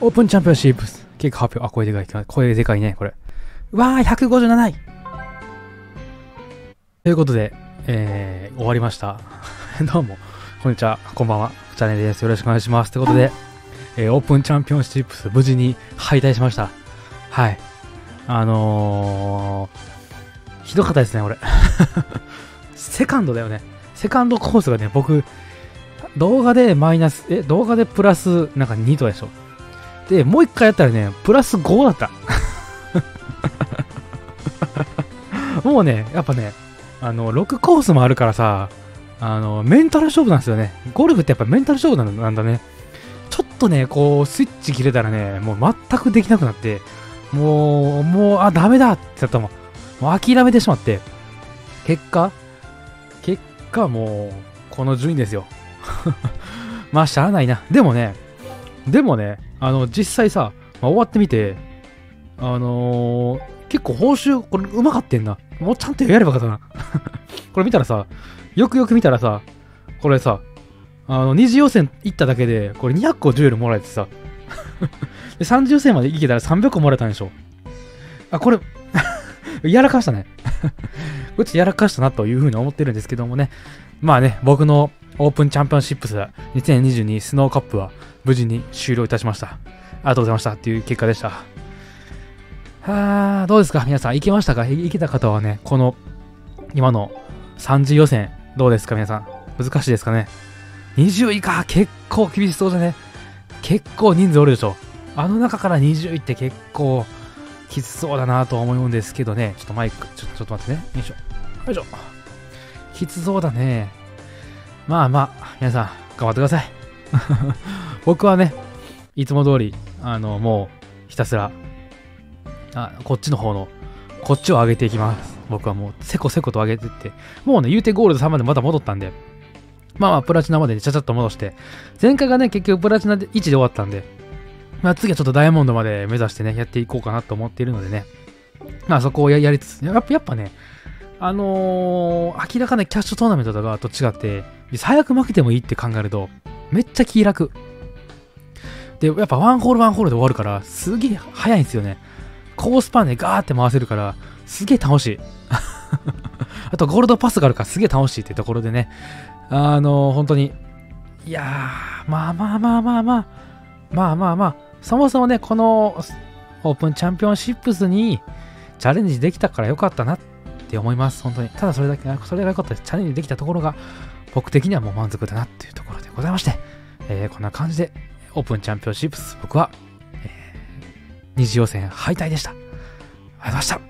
オープンチャンピオンシップス結果発表。あ、声でかい。声でかいね、これ。うわー、157位ということで、えー、終わりました。どうも、こんにちは、こんばんは、チャンネルです。よろしくお願いします。ということで、えー、オープンチャンピオンシップス無事に敗退しました。はい。あのー、ひどかったですね、俺。セカンドだよね。セカンドコースがね、僕、動画でマイナス、え、動画でプラス、なんか2とでしょ。で、もう一回やったらね、プラス5だった。もうね、やっぱね、あの、6コースもあるからさ、あの、メンタル勝負なんですよね。ゴルフってやっぱメンタル勝負なんだね。ちょっとね、こう、スイッチ切れたらね、もう全くできなくなって、もう、もう、あ、ダメだってやったもん。もう諦めてしまって、結果、結果もう、この順位ですよ。まあ、しゃあないな。でもね、でもね、あの、実際さ、まあ、終わってみて、あのー結構報酬、これうまかってんな。もうちゃんとやればよかったな。これ見たらさ、よくよく見たらさ、これさ、あの、二次予選行っただけで、これ200個ジュエルもらえてさ、で、3次予選まで行けたら300個もらえたんでしょ。あ、これ、やらかしたね。こっちやらかしたなというふうに思ってるんですけどもね。まあね、僕のオープンチャンピオンシップス2022スノーカップは無事に終了いたしました。ありがとうございましたっていう結果でした。はあ、どうですか？皆さん、いけましたか？いいけた方はね、この、今の3次予選、どうですか？皆さん。難しいですかね ?20 位か結構厳しそうだね？結構人数おるでしょ？あの中から20位って結構きつそうだなとは思うんですけどね。ちょっとマイク、ちょちょっと待ってね。よいしょ。よいしょ。きつそうだね。まあまあ、皆さん、頑張ってください。僕はね、いつも通り、あの、もう、ひたすら、あ、こっちの方の、こっちを上げていきます。僕はもう、せこせこと上げてって、もうね、言うてゴールド3までまた戻ったんで、まあまあ、プラチナまでちゃちゃっと戻して、前回がね、結局プラチナで1で終わったんで、まあ次はちょっとダイヤモンドまで目指してね、やっていこうかなと思っているのでね、まあそこをややりつつ、やっぱやっぱね、あのー明らかなキャッシュトーナメントとかと違って、最悪負けてもいいって考えると、めっちゃ気楽。で、やっぱワンホールワンホールで終わるから、すげえ早いんですよね。高スパンでガーって回せるから、すげえ楽しい。あと、ゴールドパスがあるからすげえ楽しいってところでね、あのー本当に、いやー、まあまあまあまあまあ、まあまあまあ、そもそもね、このオープンチャンピオンシップスにチャレンジできたからよかったなっって思います、本当に。ただそれだけ、それが良かったです。チャレンジできたところが、僕的にはもう満足だなっていうところでございまして、えーこんな感じで、オープンチャンピオンシップス、僕は、えー二次予選敗退でした。ありがとうございました。